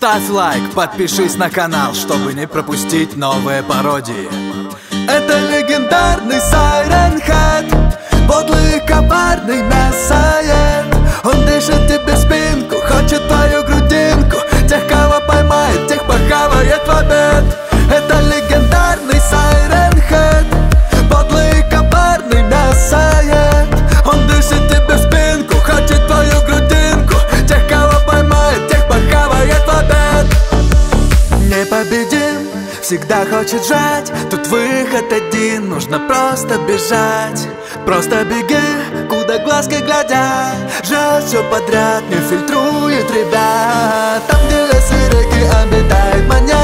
Ставь лайк, подпишись на канал, чтобы не пропустить новые пародии. Это легендарный Сайрен Head Подлый коварный мясоед Он дышит тебе Непобедим, всегда хочет жать Тут выход один, нужно просто бежать. Просто беги, куда глазки глядят. Жать все подряд, не фильтрует ребят. Там, где лес и реки обитает маньяк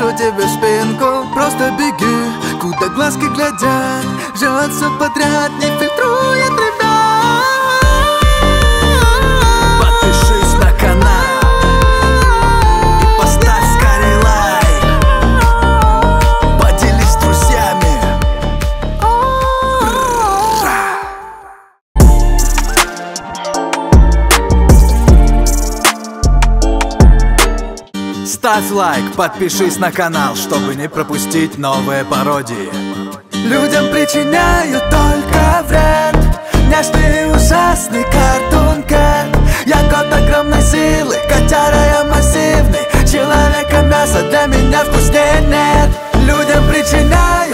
Дышу тебе спинку Просто беги, куда глазки глядят все подряд, не фильтрует ребят Ставь лайк, подпишись на канал, чтобы не пропустить новые пародии. Людям причиняют только вред. Няшный ужасный картун Кэт Я кот огромной силы, котяра я массивный. Человека мясо для меня вкуснее нет. Людям причиняют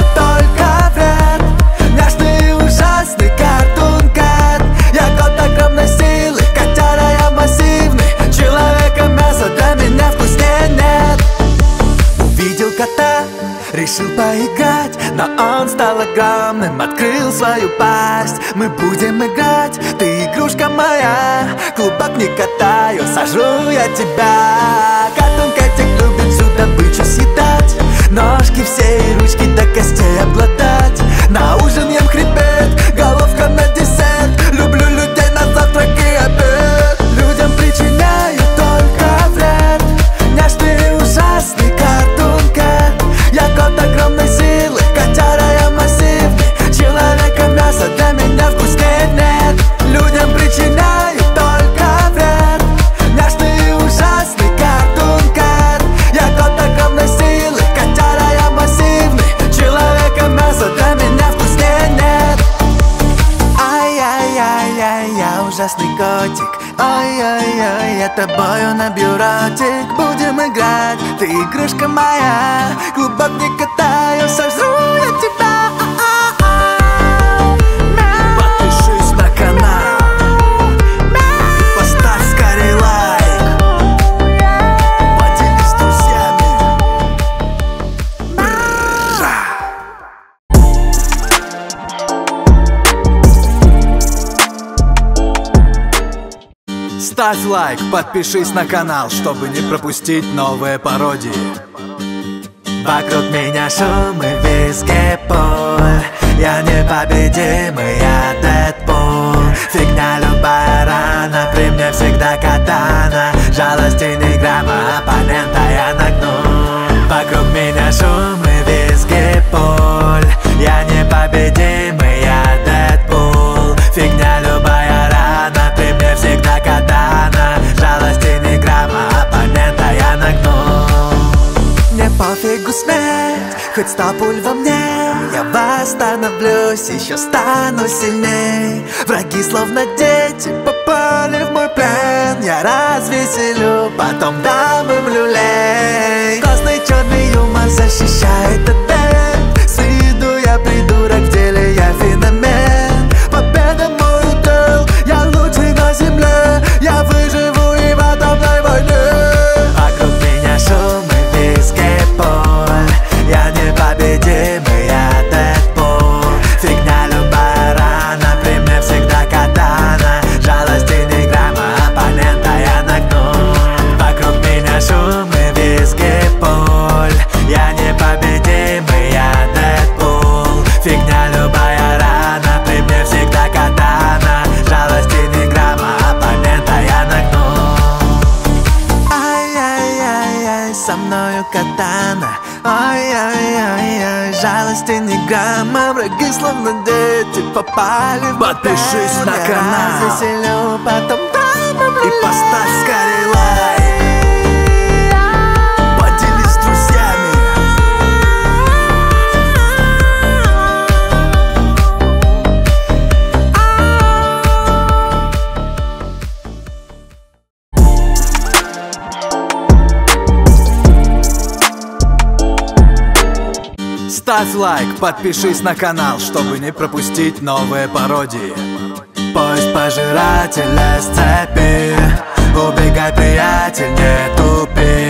решил поиграть. Но он стал огромным, открыл свою пасть. Мы будем играть, ты игрушка моя. Клубок не катаю, сажу я тебя. Катун котик ужасный котик. Ой-ой-ой, я тобою набью ротик Будем играть, ты игрушка моя. Клубок не катаю, сожру я тебя Ставь лайк, подпишись на канал, чтобы не пропустить новые пародии. Вокруг меня шум и виски пуль. Я непобедимый, я Дэдпул. Фигня любая рана, при мне всегда катана. Жалости ни грамма, оппонента я нагну. Вокруг меня шум хоть сто пуль во мне Я восстановлюсь, еще стану сильней. Враги словно дети попали в мой плен. Я развеселю, потом дам им люлей Враги словно дети попали в Подпишись на канал. Заселю, потом И поставь скорее лайк Ставь лайк, подпишись на канал, чтобы не пропустить новые пародии. Поезд пожирателя с цепи Убегай, приятель, не тупи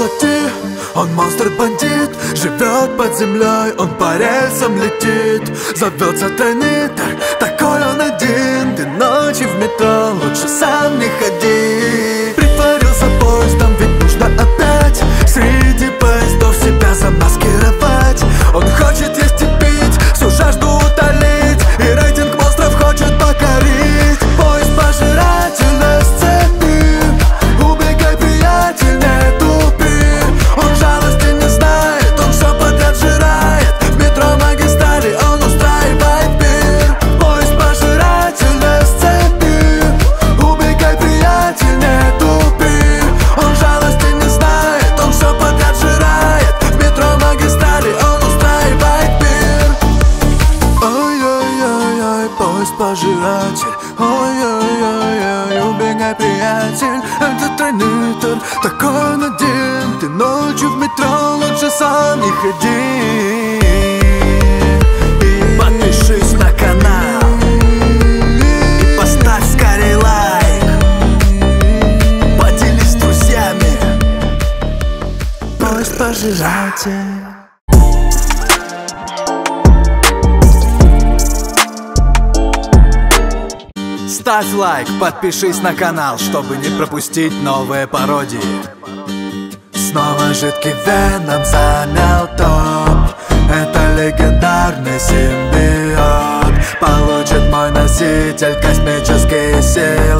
воплоти, он монстр-бандит Живет под землей, он по рельсам летит. Зовется тройнитер, такой он один. Ты ночью в метро, лучше сам не ходи Убегай, приятель Это тройнитер, такой он один Ты ночью в метро лучше сам не ходи Подпишись на канал и поставь скорее лайк. Поделись с друзьями. Поезд пожиратель Ставь лайк, подпишись на канал, чтобы не пропустить новые пародии. Снова жидкий веном занял топ. Это легендарный симбиот. Получит мой носитель космические силы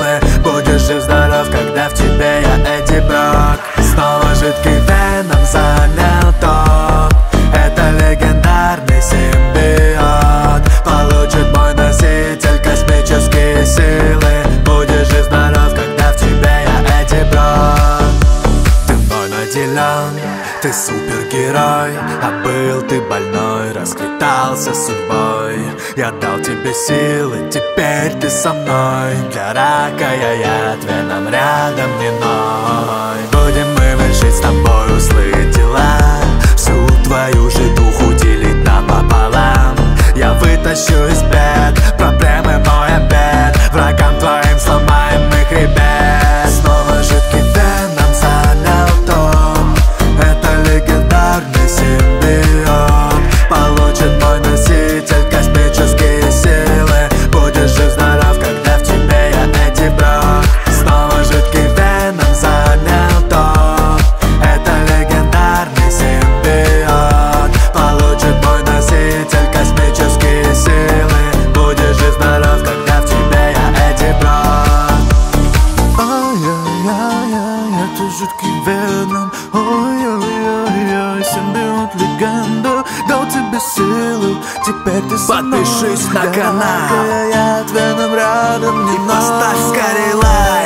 ты супергерой А был ты больной, расквитался судьбой. Я дал тебе силы, теперь ты со мной. Для рака я яд, веном рядом не ной. Будем мы вершить с тобой узлы дела. Всю твою же духу делить напополам. Я вытащу из бед, на канал. Я ответом рядом не Поставь скорее лайк.